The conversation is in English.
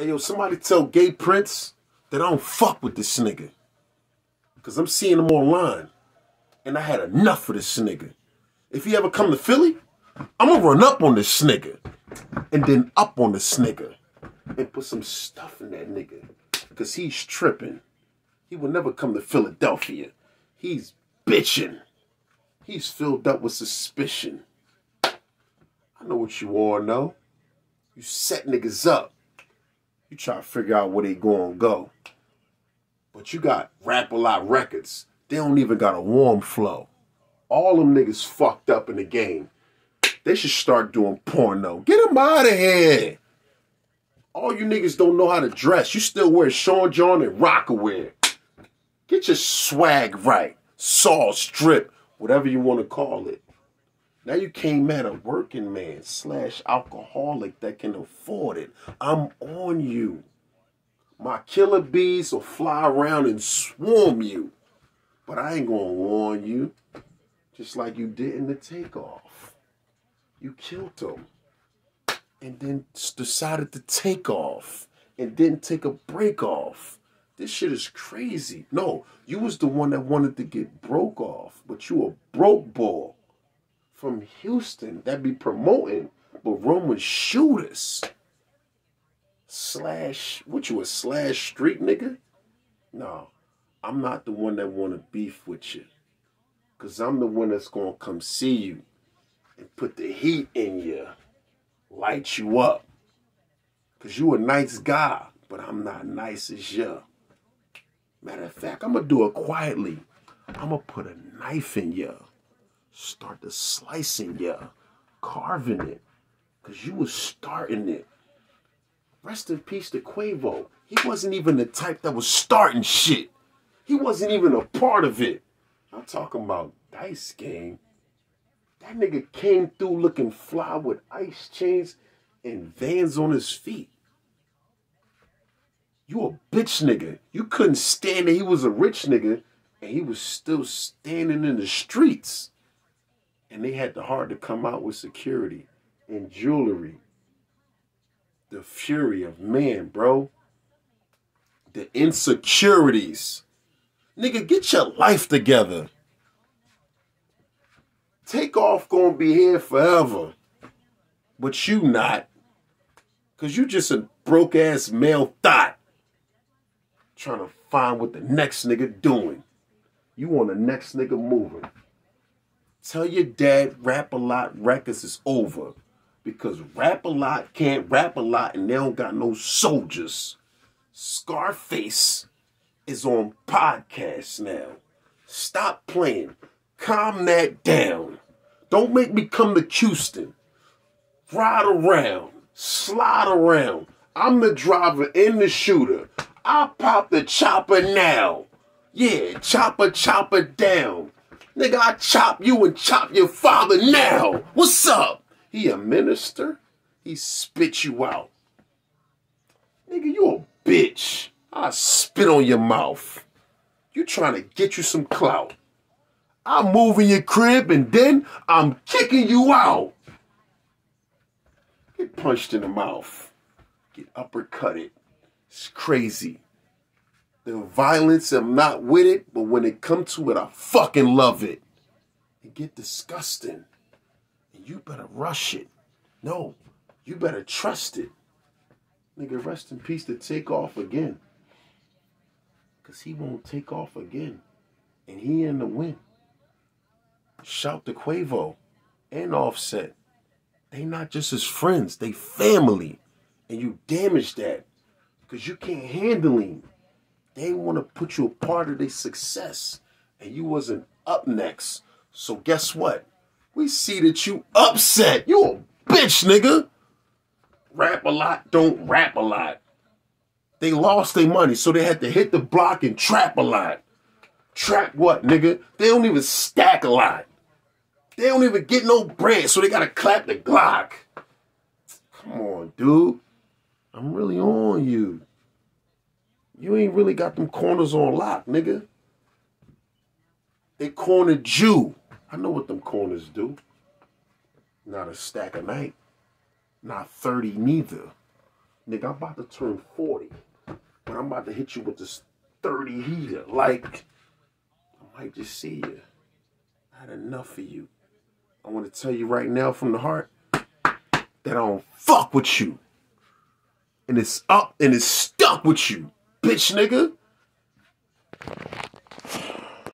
Hey, yo, somebody tell Gay Prince that I don't fuck with this nigga. Because I'm seeing him online. And I had enough of this nigga. If he ever come to Philly, I'm going to run up on this nigga. And then up on this nigga. And put some stuff in that nigga. Because he's tripping. He will never come to Philadelphia. He's bitching. He's filled up with suspicion. I know what you all know. You set niggas up. Try to figure out where they gonna go. But you got Rap a Lot Records. They don't even got a warm flow. All them niggas fucked up in the game. They should start doing porno. Get them out of here. All you niggas don't know how to dress. You still wear Sean John and Rocawear. Get your swag right. Saw strip, whatever you want to call it. Now you came at a working man slash alcoholic that can afford it. I'm on you. My killer bees will fly around and swarm you. But I ain't gonna warn you. Just like you did in the takeoff. You killed them. And then decided to take off. And didn't take a break off. This shit is crazy. No, you was the one that wanted to get broke off. But you a broke ball from Houston that be promoting, but Roman shooters. Slash, what you a slash street nigga? No, I'm not the one that want to beef with you. Cause I'm the one that's gonna come see you and put the heat in you, light you up. Cause you a nice guy, but I'm not nice as you. Matter of fact, I'm gonna do it quietly. I'm gonna put a knife in you start to slicing ya, carving it, because you was starting it. Rest in peace to Quavo. He wasn't even the type that was starting shit. He wasn't even a part of it. I'm talking about Dice Game. That nigga came through looking fly with ice chains and vans on his feet. You a bitch nigga. You couldn't stand that he was a rich nigga and he was still standing in the streets and they had the heart to come out with security and jewelry. The fury of man, bro. The insecurities. Nigga, get your life together. Takeoff gonna be here forever. But you not. Cause you just a broke ass male thought. Trying to find what the next nigga doing. You want the next nigga moving. Tell your dad Rap a Lot Records is over because Rap a Lot can't rap a lot and they don't got no soldiers. Scarface is on podcast now. Stop playing. Calm that down. Don't make me come to Houston. Ride around. Slide around. I'm the driver and the shooter. I pop the chopper now. Yeah, chopper, chopper down. Nigga, I chop you and chop your father now. What's up? He a minister? He spit you out. Nigga, you a bitch. I spit on your mouth. You trying to get you some clout. I move in your crib and then I'm kicking you out. Get punched in the mouth. Get uppercutted. It's crazy. The violence, I'm not with it, but when it comes to it, I fucking love it. It get disgusting. And you better rush it. No, you better trust it. Nigga, rest in peace to take off again. Cause he won't take off again. And he in the win. Shout to Quavo and Offset. They not just his friends, they family. And you damage that. Cause you can't handle him. They want to put you a part of their success. And you wasn't up next. So guess what? We see that you upset. You a bitch, nigga. Rap a lot, don't rap a lot. They lost their money, so they had to hit the block and trap a lot. Trap what, nigga? They don't even stack a lot. They don't even get no bread, so they gotta clap the Glock. Come on, dude. I'm really on you. You ain't really got them corners on lock, nigga. They cornered you. I know what them corners do. Not a stack of night. Not 30 neither. Nigga, I'm about to turn 40. But I'm about to hit you with this 30 heater. Like, I might just see you. I had enough of you. I want to tell you right now from the heart that I don't fuck with you. And it's up and it's stuck with you, bitch nigga.